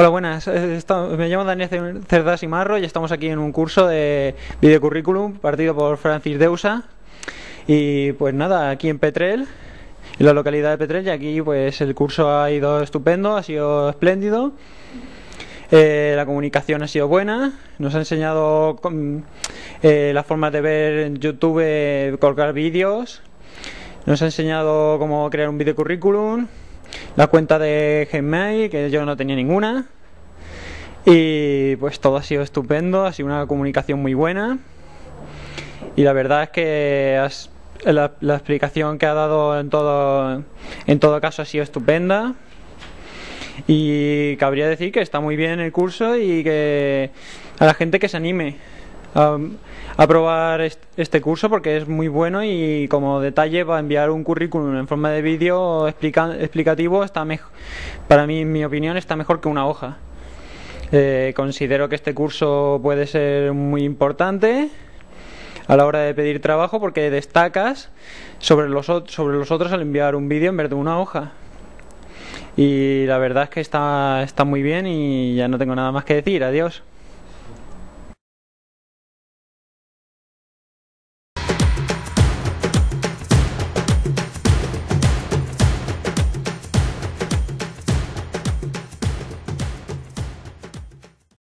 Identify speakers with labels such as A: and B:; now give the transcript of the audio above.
A: Hola, buenas. Eh, me llamo Daniel Cerdas y Marro y estamos aquí en un curso de videocurrículum partido por Francis Deusa. Y pues nada, aquí en Petrel, en la localidad de Petrel, y aquí pues el curso ha ido estupendo, ha sido espléndido. Eh, la comunicación ha sido buena, nos ha enseñado eh, las formas de ver en YouTube, colgar vídeos, nos ha enseñado cómo crear un videocurrículum, la cuenta de Gmail, que yo no tenía ninguna. Y pues todo ha sido estupendo, ha sido una comunicación muy buena. Y la verdad es que la, explicación que ha dado en todo, en todo caso ha sido estupenda. Y cabría decir que está muy bien el curso y que a la gente que se anime a, probar este curso porque es muy bueno y como detalle va a enviar un currículum en forma de vídeo explicativo está para mí en mi opinión está mejor que una hoja. Eh, considero que este curso puede ser muy importante a la hora de pedir trabajo porque destacas sobre los, sobre los otros al enviar un vídeo en vez de una hoja. Y la verdad es que está, está muy bien y ya no tengo nada más que decir. Adiós